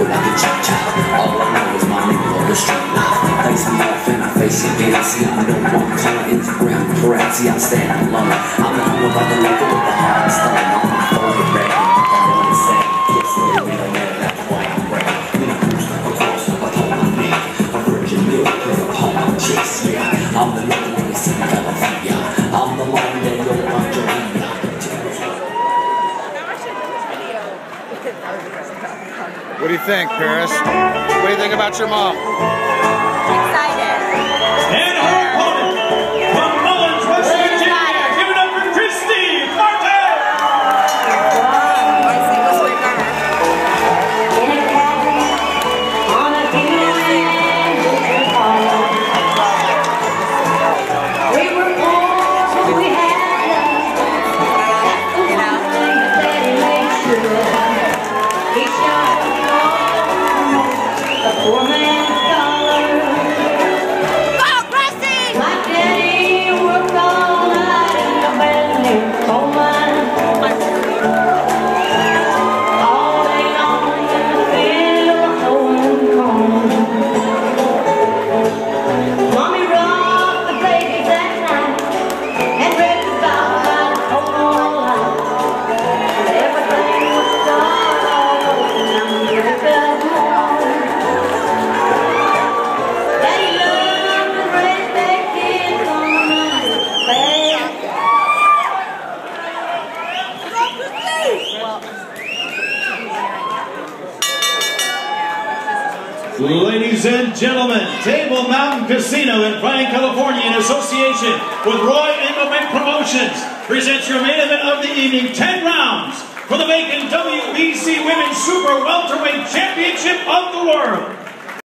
Look like a chop chop. All I know is my nigga on the street life. Face me off and I face again. I see, I don't want color, Instagram, crap. See, I stand alone. I'm the one about the What do you think, Paris? What do you think about your mom? Ladies and gentlemen, Table Mountain Casino in Friant, California, in association with Roy Englebrecht Promotions, presents your main event of the evening, 10 rounds for the vacant WBC Women's Super Welterweight Championship of the World.